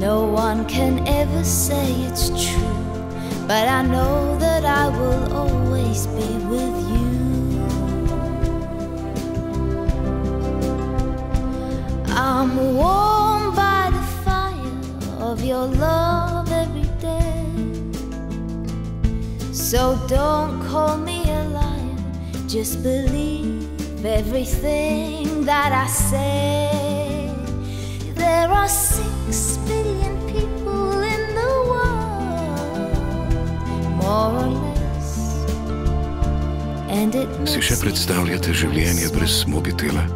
one can ever say it's true, but I know that I will always be with you. I'm warmed by the fire of your love every day. So don't call me a liar, just believe everything that I say. There are six Si še predstavljate življenje brez mobitela?